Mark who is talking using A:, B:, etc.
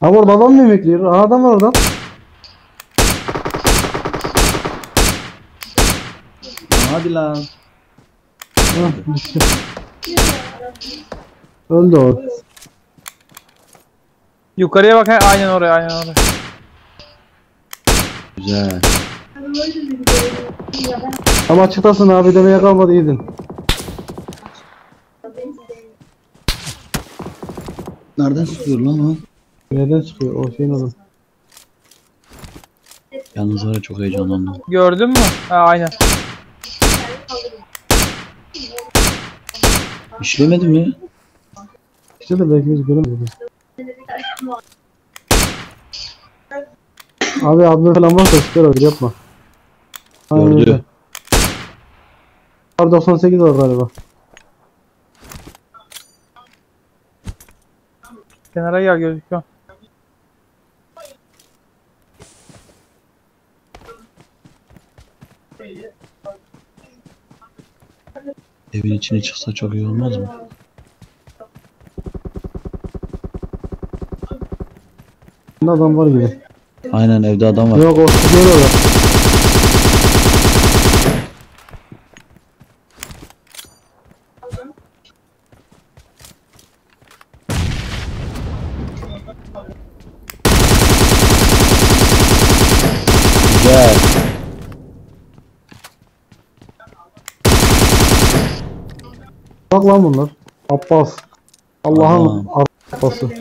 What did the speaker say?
A: Ha orada adam mı bekliyor? Aha adam var orada.
B: Hadi lan.
A: Öldü o.
C: Yukarıya bak he, aynen oraya aynen oraya.
B: Güzel.
A: Ama açıktasın abi demeye kalmadı iyiydin.
B: Nereden sıkıyor lan o?
A: Nereden çıkıyor o şeyin oğlum.
B: Yalnız var ya çok heyecanlandım.
C: Gördün mü? Ha aynen.
B: İşlemedi mi?
A: İşte de belki biz göremedik. Abi abla falan varsa çıkar abi yapma. Aynen
B: Gördü.
A: öyle. Var 98 var galiba.
C: Kenara gel gözüküyor.
B: Evin içine çıksa çok iyi olmaz mı?
A: Ne adam var gibi.
B: Aynen evde adam var.
A: Yok o orada.
B: Güzel.
A: Bak lan bunlar. Abbas. Allah'ın. Abbas'ı.